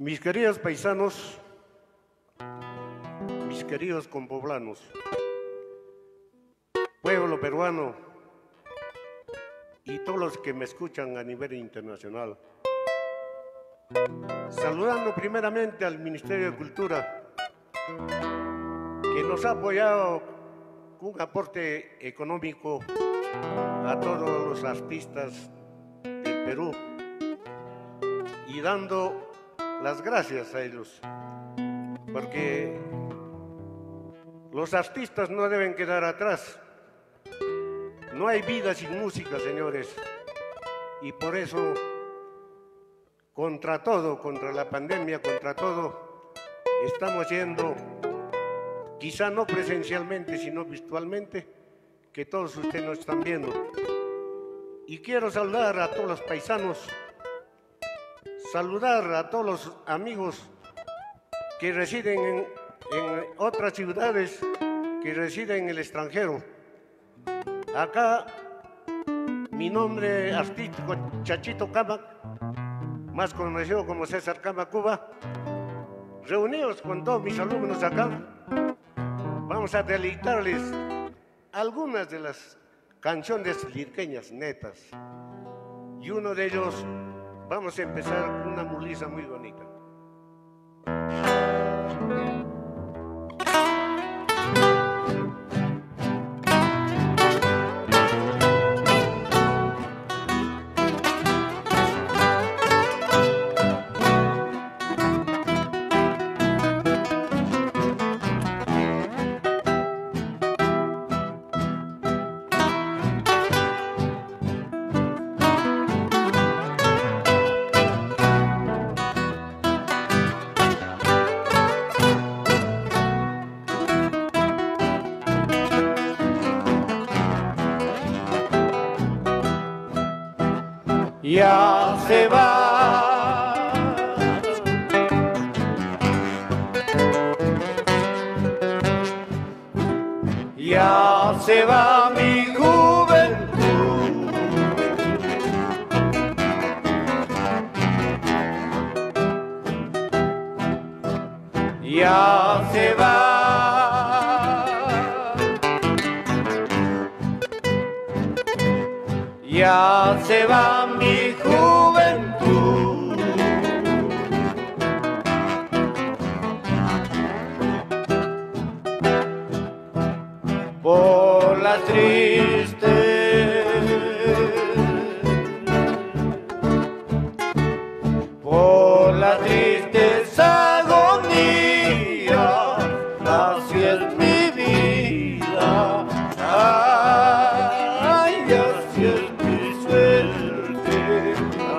Mis queridos paisanos, mis queridos compoblanos, pueblo peruano y todos los que me escuchan a nivel internacional. Saludando primeramente al Ministerio de Cultura, que nos ha apoyado con un aporte económico a todos los artistas del Perú y dando las gracias a ellos, porque los artistas no deben quedar atrás. No hay vida sin música, señores, y por eso, contra todo, contra la pandemia, contra todo, estamos yendo, quizá no presencialmente, sino virtualmente, que todos ustedes nos están viendo. Y quiero saludar a todos los paisanos saludar a todos los amigos que residen en, otras ciudades, que residen en el extranjero. Acá mi nombre artístico Chachito Cama, más conocido como César Cama Cuba, reunidos con todos mis alumnos acá, vamos a deleitarles algunas de las canciones lirqueñas netas. Y uno de ellos Vamos a empezar con una mulisa muy bonita. Ya se va. Ya se va mi juventud. Ya se va. Ya se va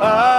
fire.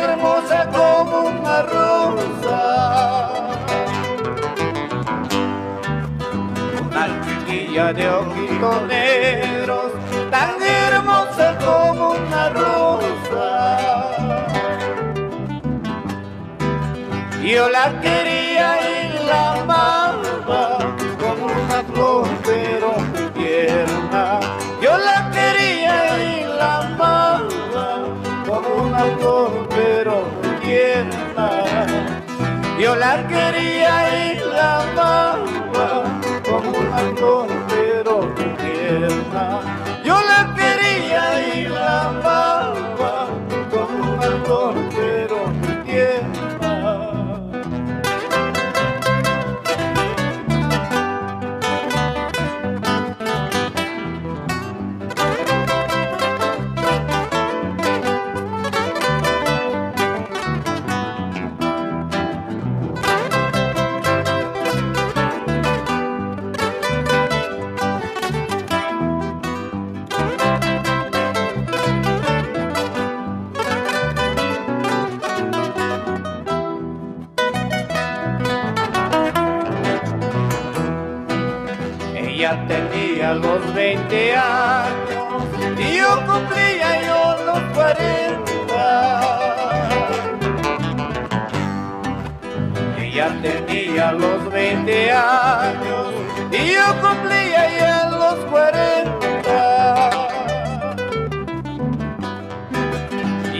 de ojitos negros, tan hermosa como una rosa. Yo la quería y la amaba como una flor pero tierna. Yo la quería y la amaba como una flor pero tierna. Yo la quería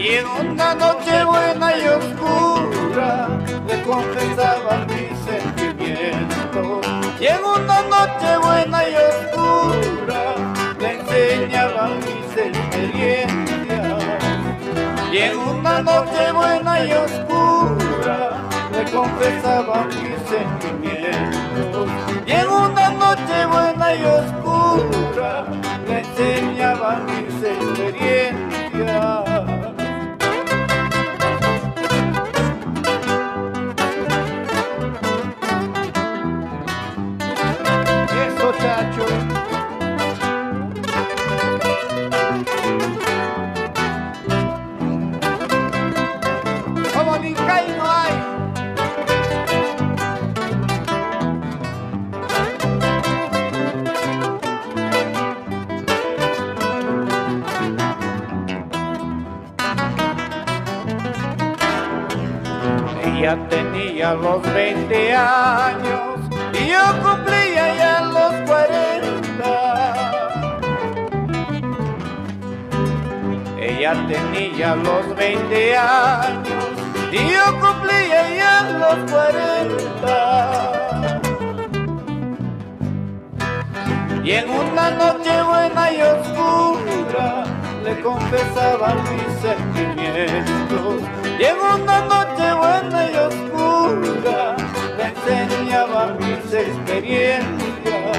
Y en una noche buena y oscura le confesaba mis sentimientos. Y en una noche buena y oscura le enseñaba mis experiencias. Y en una noche buena y oscura le confesaba mis sentimientos. Y en una noche buena y oscura le enseñaba mis experiencias. Ella tenía los 20 años y yo cumplía ya los 40. Ella tenía los 20 años y yo cumplía ya los 40. Y en una noche buena y oscura le confesaba mis sentimientos. En una noche buena y oscura le enseñaba mis experiencias.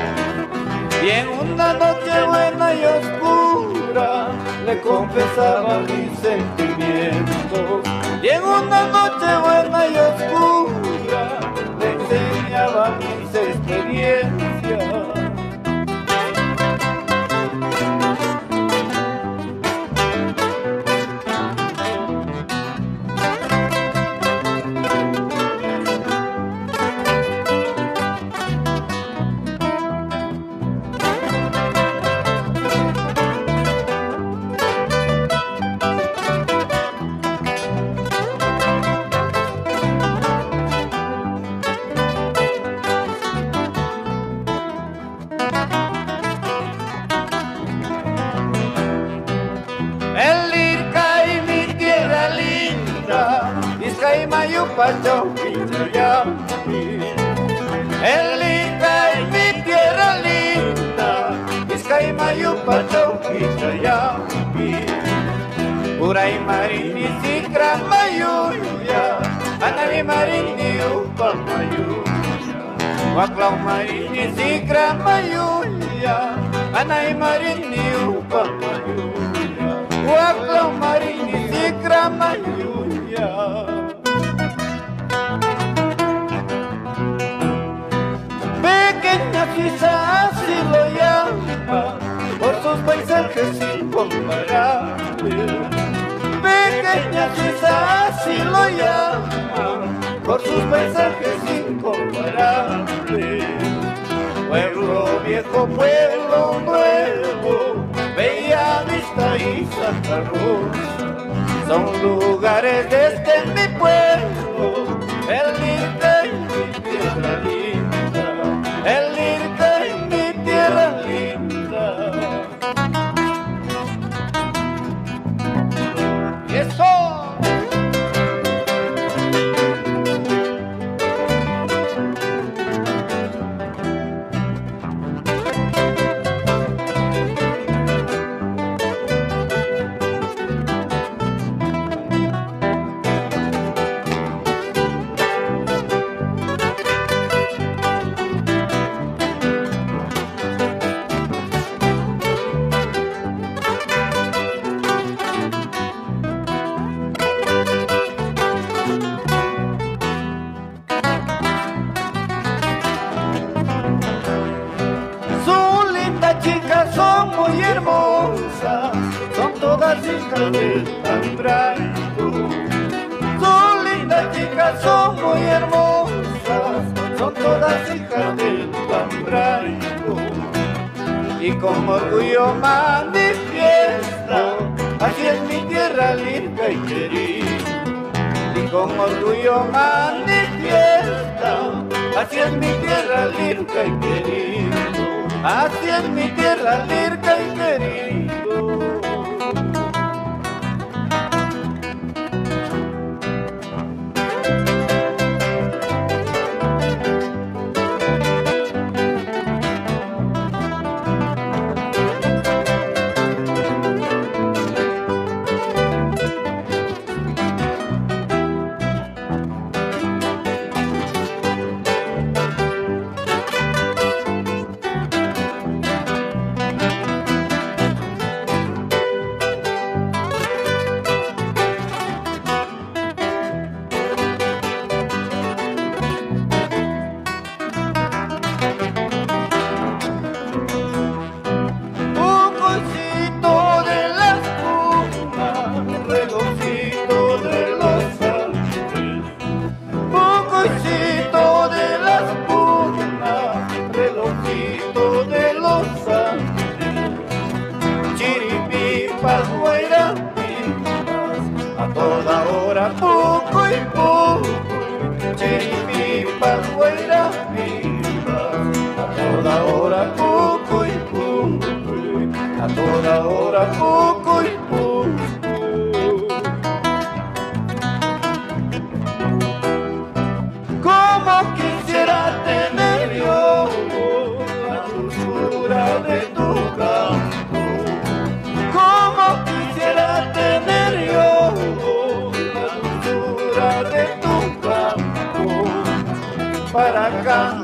Y en una noche buena y oscura le confesaba mis sentimientos. Y en una noche buena y oscura le enseñaba mis experiencias. Pequeña quizás si lo llama por sus paisajes incomparables. Pueblo viejo, pueblo nuevo, Bella Vista y Santa Rosa son lugares desde mi del Tambraico. Son lindas chicas, son muy hermosas, son todas hijas del Tambraico. Y con orgullo manifiesta, así es mi tierra linda y querida. Y con orgullo manifiesta, así es mi tierra linda y querida. Así es mi tierra lirca y querido. para acá.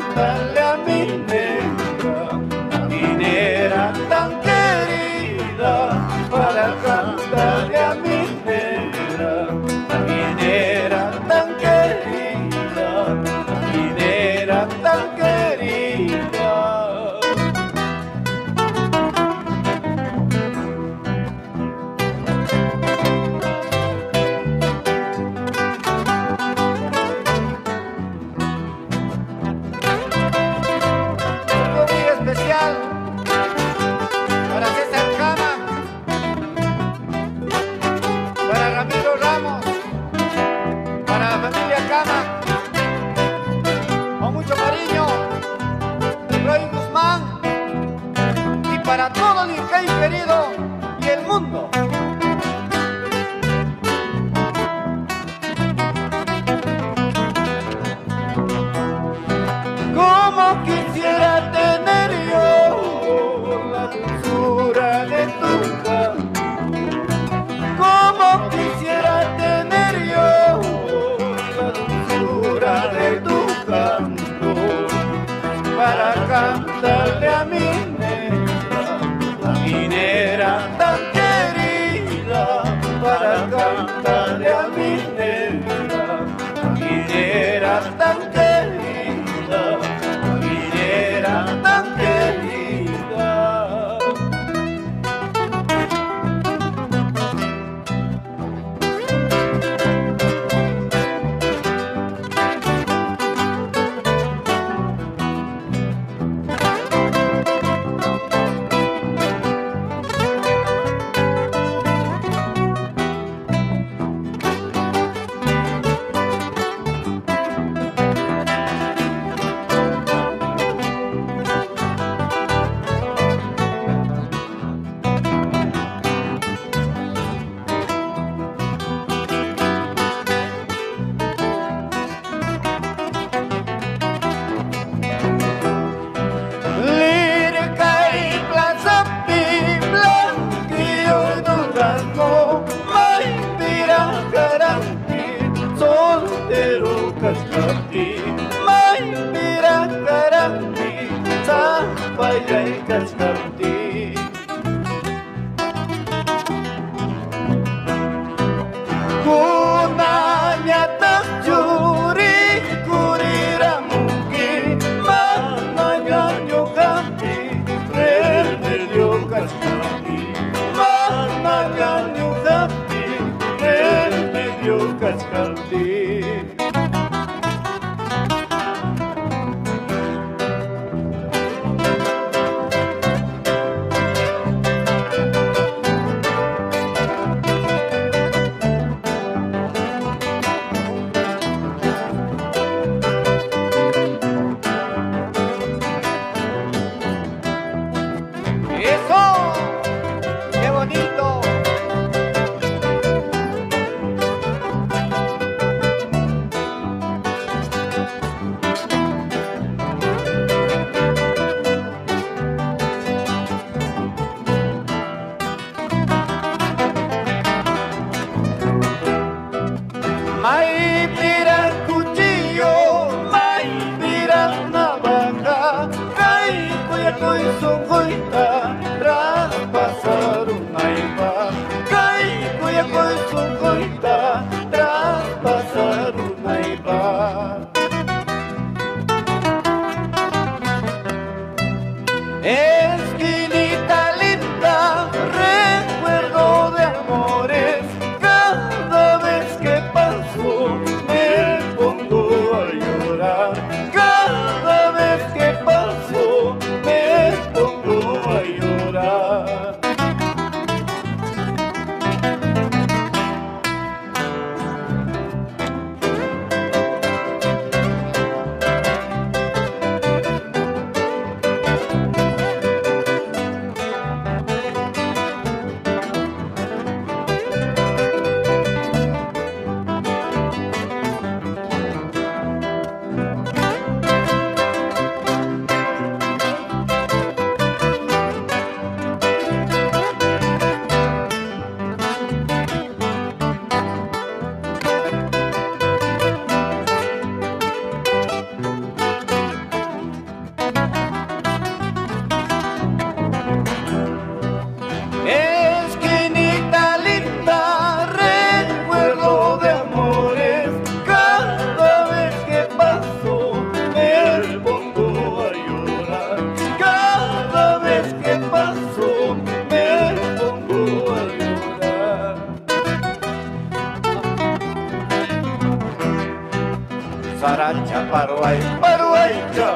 Perwaita, Perwaita,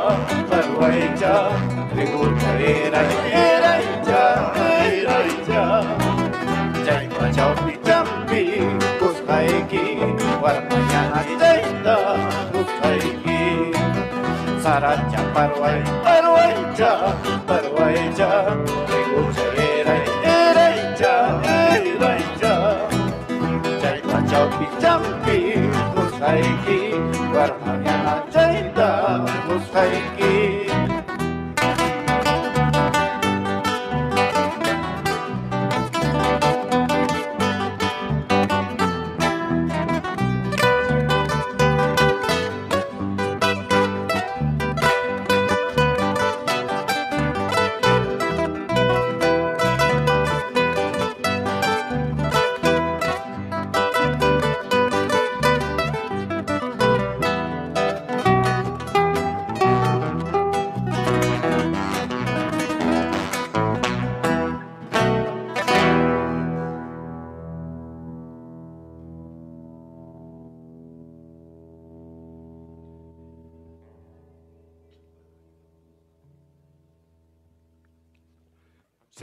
Perwaita, Tribuna Ira, Ira, Ira, Ira, Jai Pachaupi Champi, Kuskaiki, Warmayana Jaita, Kuskaiki, Saracha Perwaita, Perwaita, Perwaita, Tribuna Ira, Ira, Ira, Ira, Jai Pachaupi Champi, Kuskaiki, Warmayana pagan.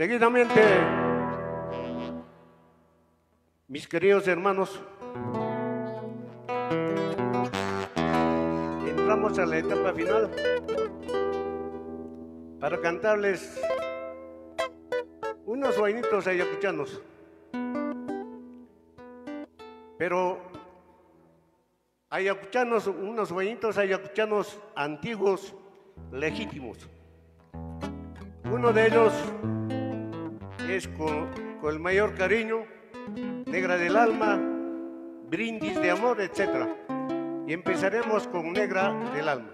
Seguidamente, mis queridos hermanos, entramos a la etapa final para cantarles unos vainitos ayacuchanos. Pero ayacuchanos, unos vainitos ayacuchanos antiguos, legítimos. Uno de ellos es con, el mayor cariño, negra del alma, brindis de amor, etc. Y empezaremos con negra del alma.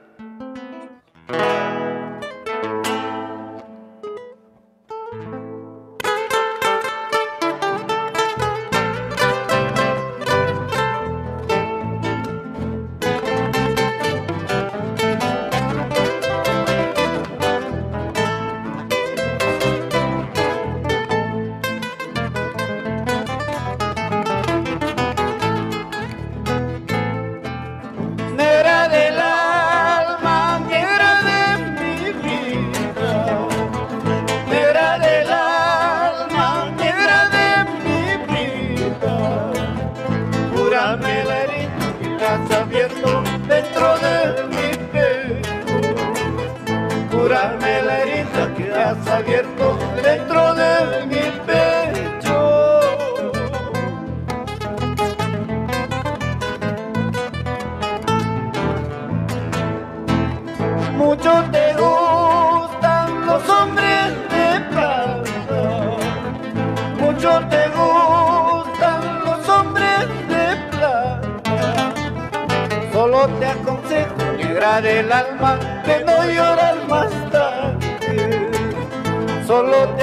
Negra del alma de no llorar más tarde. Solo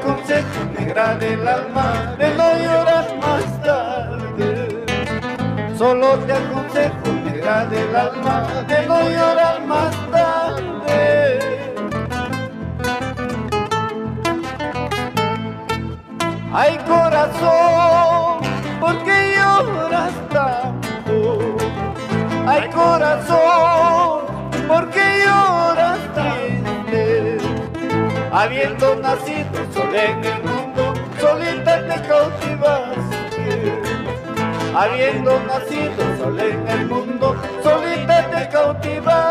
Aconsejo, negra del alma, de no llorar más tarde. Solo te aconsejo, negra del alma, de no llorar más tarde. Ay corazón, ¿por qué lloras tanto? Ay corazón, ¿por qué lloras triste? Habiendo nacido sola en el mundo, solita te cautivaste. Habiendo nacido sola en el mundo, solita te cautivaste.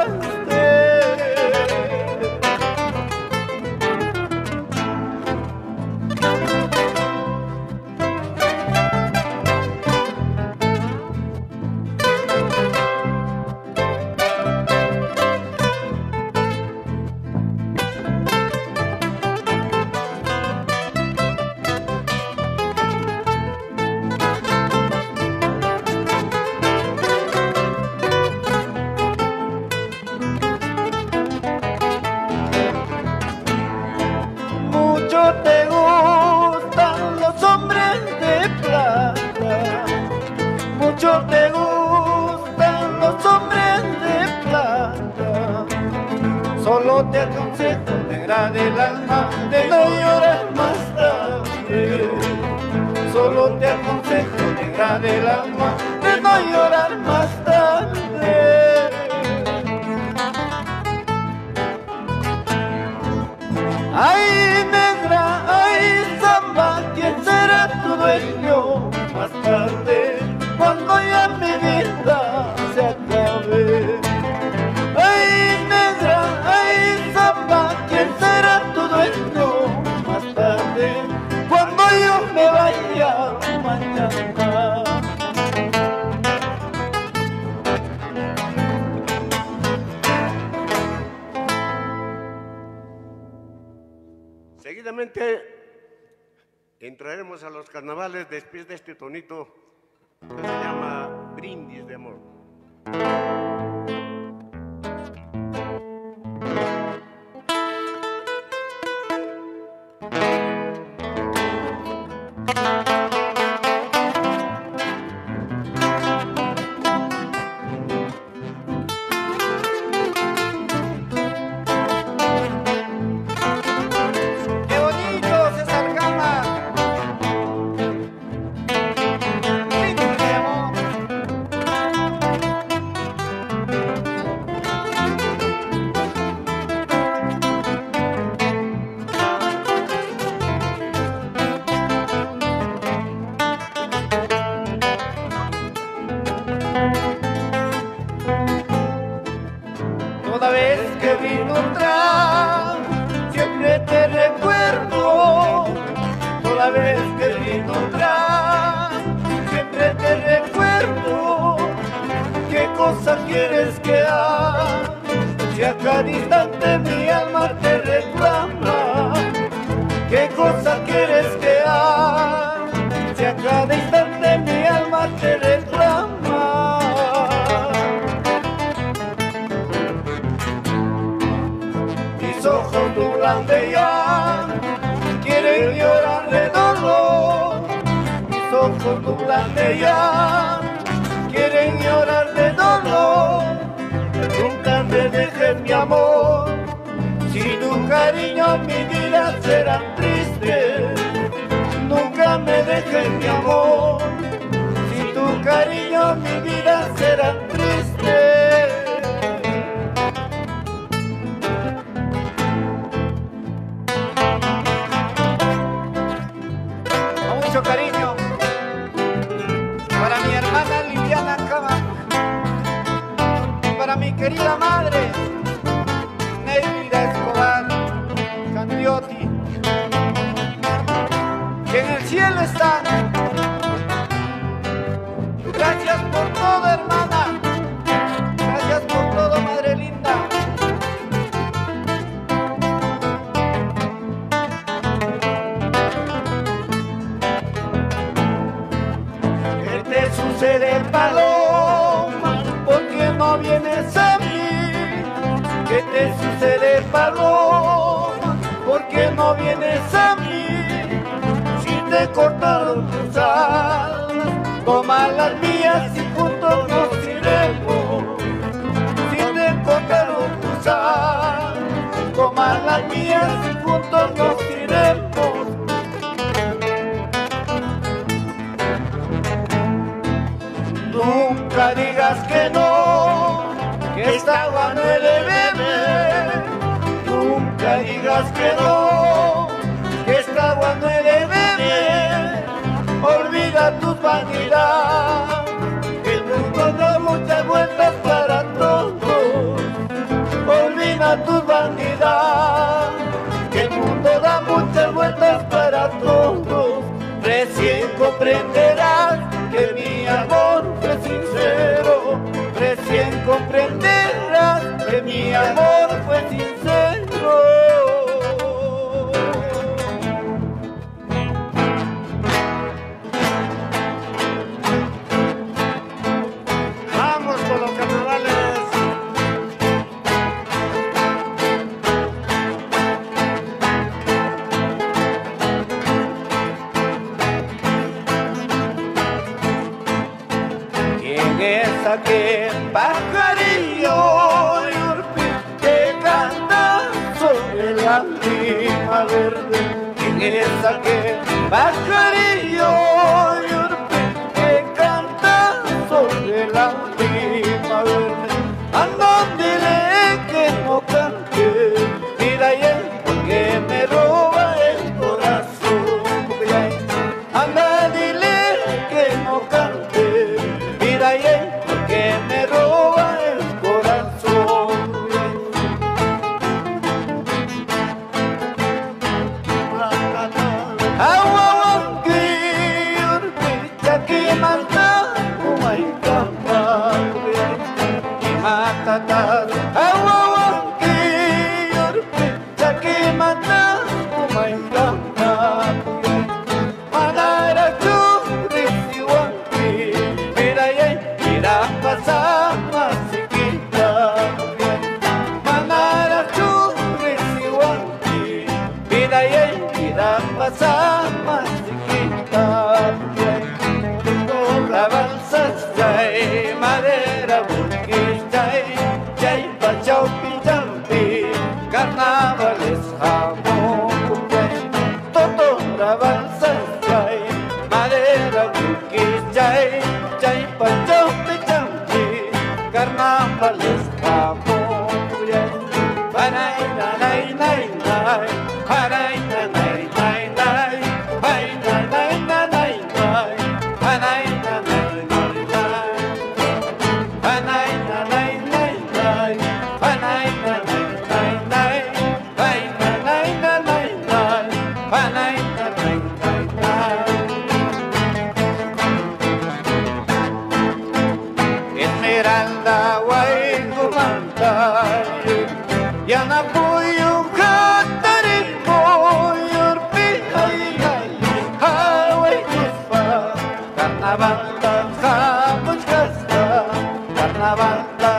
Seguidamente entraremos a los carnavales después de este tonito que se llama Brindis de Amor. que vino atrás, siempre te recuerdo, toda vez que vino atrás, siempre te recuerdo, qué cosa quieres que haga, si a cada instante mi alma te reclama, qué cosa quieres que haga, si a cada instante grande ya, quieren llorar de dolor. Nunca me dejes mi amor, si tu cariño mi vida será triste. Nunca me dejes mi amor, si tu cariño mi vida será triste. Mucho cariño. querida madre. Nunca digas que no, que esta agua no he de beber. Nunca digas que no, que esta agua no he de beber. Olvida tu vanidad, que el mundo da muchas vueltas para todos. Olvida tu vanidad, que el mundo da muchas vueltas para todos. Recién comprenderás que mi amor recién comprenderás que mi amor fue sincero. pajarillo que canta sobre la lima verde. En esa que pajarillo pasar más carnaval, carnaval, cost?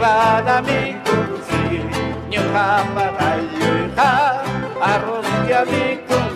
Nevada mi concil, nyuha para yuha, arroz ya mi concil.